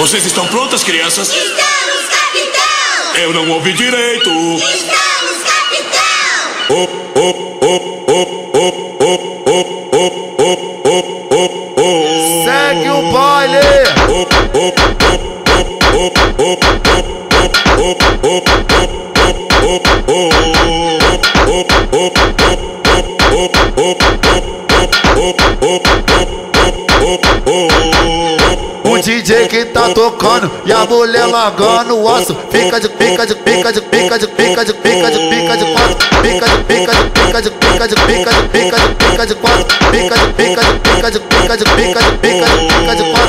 Vocês estão prontas, crianças? Estamos, capitão! Eu não ouvi direito. Estamos, capitão! Oh, oh, oh, oh, oh, oh, oh, oh, oh, oh, oh. Segue o baile! Oh, oh, oh, oh, oh, oh, oh, O DJ que tá tocando e a mulher largando o osso Fica de pica de pica de pica de pica de pica de pica de quatro Pica de pica de pica de pica de pica de pica de pica de quatro Pica de pica de pica de pica de pica de pica de pica de quatro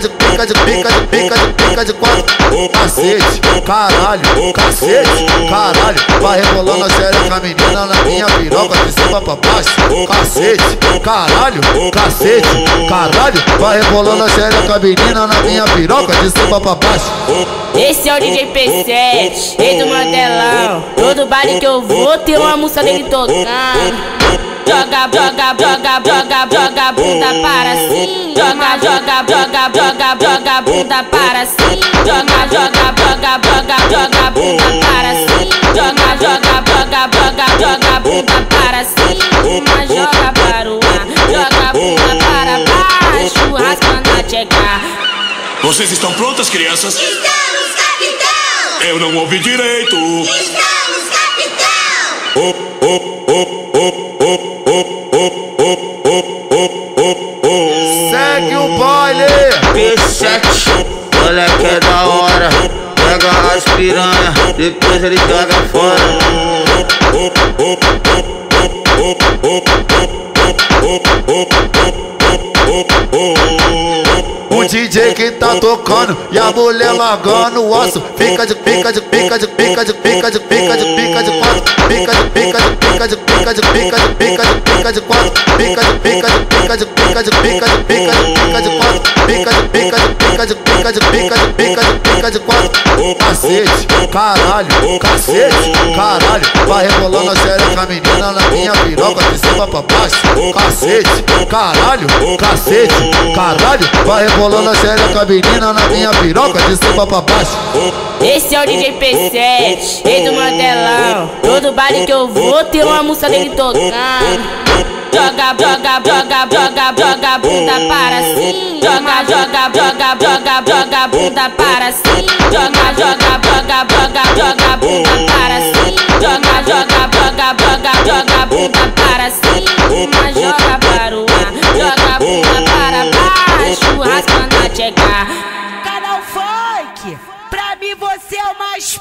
de pica de pica de pica de pica de quatro. Cacete, caralho, cacete, caralho. Vai rebolando a série com a menina na minha piroca de cima pra baixo. Cacete, caralho, cacete, caralho. Vai rebolando a série com a menina na minha piroca de cima pra baixo. Esse é o DJ P7, rei do Mandelão. Todo baile que eu vou tem uma música dele tocando. Joga, joga, joga, joga, joga bunda para sim. Joga, joga, joga, joga, joga bunda para sim. Joga, joga, joga, joga, joga bunda para sim. Joga, joga, joga, joga, joga bunda para cima. Joga para o ar, joga bunda para baixo. Raspa na chegar. Vocês estão prontas, crianças? Estamos, capitão! Eu não ouvi direito. Estamos, capitão! Oh, oh. Baile! P7, moleque é da hora. Pega as piranha, depois ele joga fora. O DJ que tá tocando e a mulher largando o osso Fica de pica de pica de pica de pica de pica de pica de quatro Pica de pica de pica de pica de pica de pica de pica de quatro Pica de pica de pica de pica de pica de pica de pica de pica de pica de pica de pica de quatro. Cacete, caralho, cacete, caralho. Vai rebolando a série com a menina na minha piroca de cima pra baixo. Cacete, caralho, cacete, caralho. Vai rebolando a série com a menina na minha piroca de cima pra baixo. Esse é o DJ P7, rei do Mandelão. Todo baile que eu vou tem uma música dele tocando. Joga, joga, joga, joga, joga bunda para sim. Joga, joga, joga, joga, joga bunda para sim. Joga, joga, joga, joga, joga bunda para sim. Joga, joga, joga, joga, joga bunda para cima. Joga para o ar, joga bunda para baixo. Raspa na chegar. Canal Funk, pra mim você é o mais